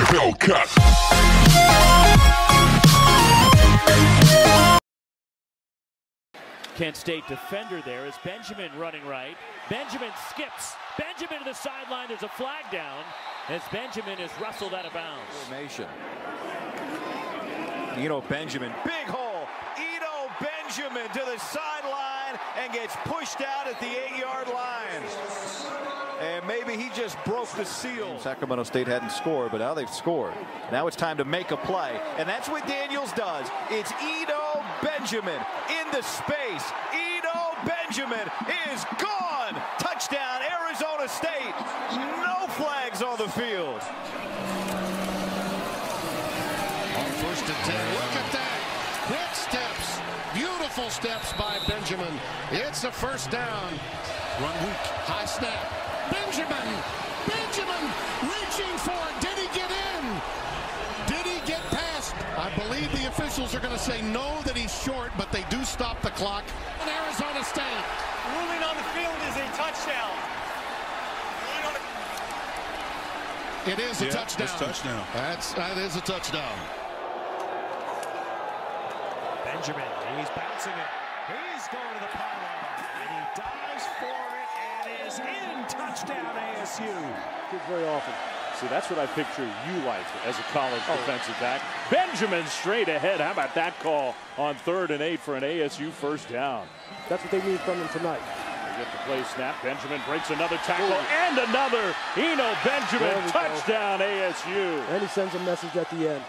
Hellcat. Kent State defender there is Benjamin running right. Benjamin skips. Benjamin to the sideline. There's a flag down as Benjamin is wrestled out of bounds. Formation. Eno Benjamin, big hole. Eno Benjamin to the sideline and gets pushed out at the eight-yard line. And maybe he just broke the seal. Sacramento State hadn't scored, but now they've scored. Now it's time to make a play, and that's what Daniels does. It's Eno Benjamin in the space. Eno Benjamin is gone. Touchdown, Arizona State. No flags on the field. On first and 10. Look at that. Quick steps. Beautiful steps by Benjamin. It's a first down. Run weak. High snap. Benjamin. Benjamin reaching for it. Did he get in? Did he get past? I believe the officials are going to say no that he's short, but they do stop the clock. In Arizona State. Ruling on the field is a touchdown. It is a Yeah, touchdown. it's touchdown. That's that is a touchdown. Benjamin, he's bouncing it. He's going to the pylon, and he dives for it and is in touchdown ASU. very often. See, that's what I picture you like as a college Oh. defensive back. Benjamin straight ahead. How about that call on third and eight for an ASU first down? That's what they need from him tonight. They get the play snap. Benjamin breaks another tackle and another. Eno Benjamin There we go. touchdown ASU. And he sends a message at the end.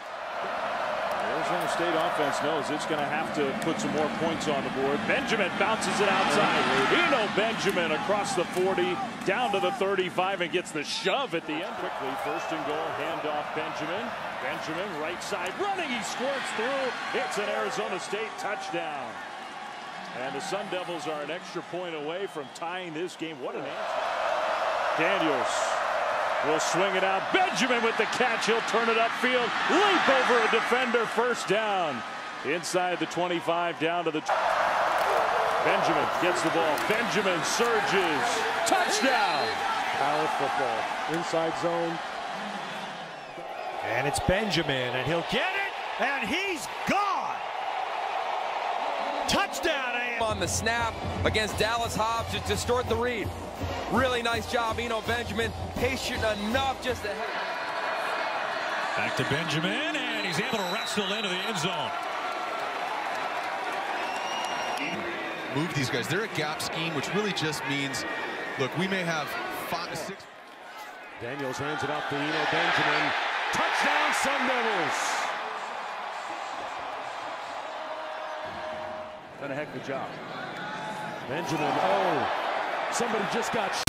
Arizona State offense knows it's going to have to put some more points on the board. Benjamin bounces it outside. Eno Benjamin across the 40, down to the 35, and gets the shove at the end. Quickly, first and goal, handoff Benjamin. Benjamin, right side, running, he squirts through. It's an Arizona State touchdown. And the Sun Devils are an extra point away from tying this game. What an answer. Daniels will swing it out. Benjamin with the catch. He'll turn it upfield. Leap over a defender. First down. Inside the 25, down to the. Benjamin gets the ball. Benjamin surges. Touchdown. Power football. Inside zone. And it's Benjamin, and he'll get it, and he's gone. Touchdown ASU. on the snap against Dallas Hobbs to distort the read. Really nice job, Eno Benjamin. Patient enough just to Back to Benjamin, and he's able to wrestle into the end zone. Move these guys. They're a gap scheme, which really just means, look, we may have five, six. Daniels hands it off to Eno Benjamin. A heck of a job. Benjamin, oh, somebody just got